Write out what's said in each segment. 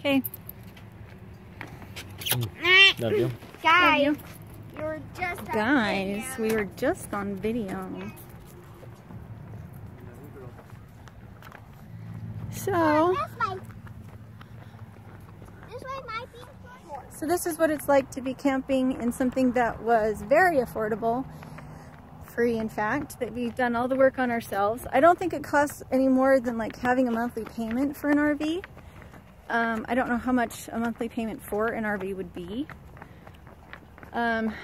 Okay. Mm. Love you. Guys, Love you. just Guys, we were just on video. So. So this is what it's like to be camping in something that was very affordable free in fact that we've done all the work on ourselves i don't think it costs any more than like having a monthly payment for an rv um, I don't know how much a monthly payment for an RV would be. Um,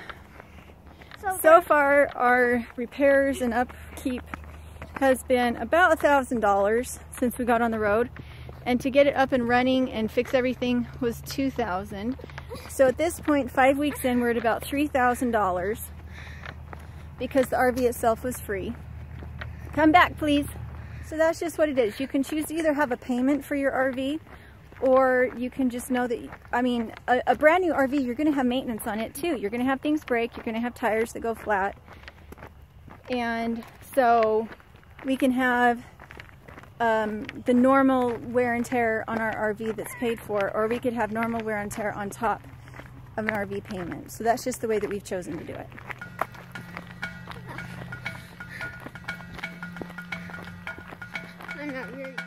So, So far, our repairs and upkeep has been about a thousand dollars since we got on the road, and to get it up and running and fix everything was two thousand. So at this point, five weeks in, we're at about three thousand dollars because the RV itself was free. Come back, please. So that's just what it is. You can choose to either have a payment for your RV or you can just know that, I mean, a, a brand new RV, you're going to have maintenance on it too. You're going to have things break, you're going to have tires that go flat. And so we can have um, the normal wear and tear on our RV that's paid for, or we could have normal wear and tear on top of an RV payment. So that's just the way that we've chosen to do it. I'm not very.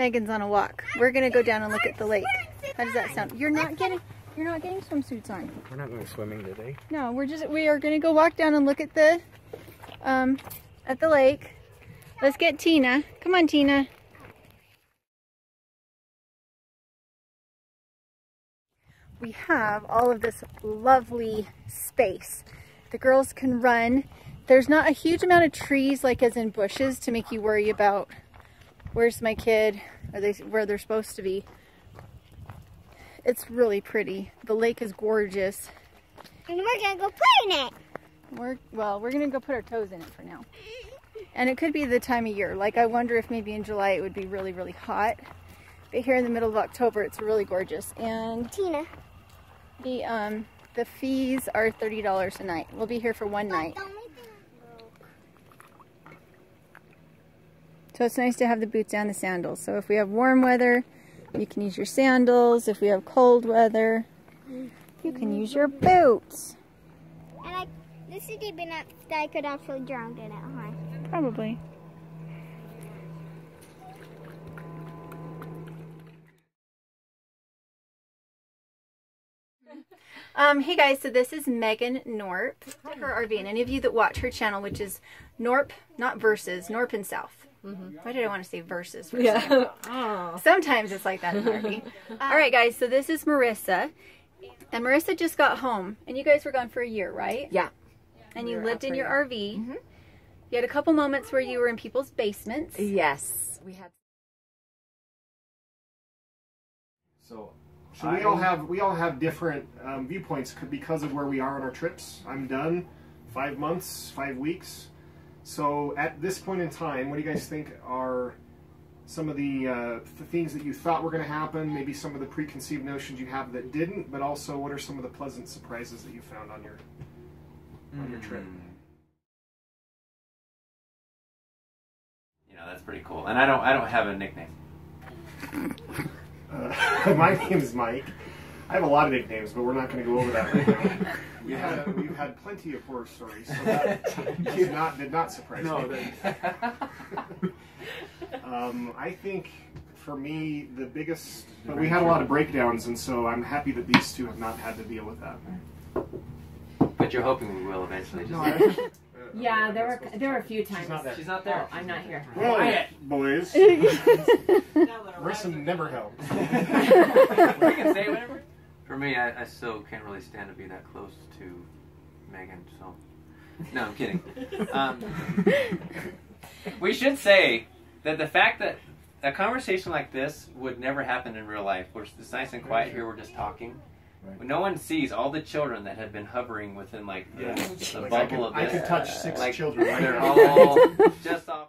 Megan's on a walk. We're gonna go down and look at the lake. How does that sound? You're not getting you're not getting swimsuits on. We're not going swimming today. No, we're just we are gonna go walk down and look at the um at the lake. Let's get Tina. Come on, Tina. We have all of this lovely space. The girls can run. There's not a huge amount of trees like as in bushes to make you worry about where's my kid? Are they where they're supposed to be? It's really pretty. The lake is gorgeous. And we're gonna go play in it. We're well, we're gonna go put our toes in it for now. And it could be the time of year. Like I wonder if maybe in July it would be really, really hot. But here in the middle of October it's really gorgeous. And Tina. the um the fees are thirty dollars a night. We'll be here for one night. Don't make them- So it's nice to have the boots and the sandals. So if we have warm weather, you can use your sandals. If we have cold weather, you can use your boots. And I, this is deep enough that I could actually drown in it, huh? Probably. Um, hey guys, so this is Megan Norp, her RV, and any of you that watch her channel, which is Norp, not Versus, Norp and South. Why did I want to say Versus? for a? Sometimes it's like that in RV. All right, guys, so this is Marissa, and Marissa just got home, and you guys were gone for a year, right? Yeah. And you We lived out in for a your RV. You had a couple moments where you were in people's basements. Yes. We had. So, So we all have we all have different um, viewpoints because of where we are on our trips. I'm done, five months, five weeks. So at this point in time, what do you guys think are some of the, uh, the things that you thought were going to happen? Maybe some of the preconceived notions you have that didn't, but also what are some of the pleasant surprises that you found on your on your trip? You know, that's pretty cool. And I don't I don't have a nickname. Uh, my name is Mike. I have a lot of nicknames, but we're not going to go over that right now. We had, we've had plenty of horror stories, so that did not, did not surprise No, me. Um, I think for me, the biggest, but we had a lot of breakdowns, and so I'm happy that these two have not had to deal with that. But you're hoping we will eventually. Just No, I- Yeah, there were there were a few times. not there. She's not there. Oh, I'm not here. Well, boys, Marissa never helps. we can say whatever. For me, I, I still can't really stand to be that close to Megan. So, no, I'm kidding. Um, we should say that the fact that a conversation like this would never happen in real life. We're it's nice and quiet here. We're just talking. Right. No one sees all the children that have been hovering within like the, Yeah. the Like bubble could, of I this. could touch six like children. right they're all just off.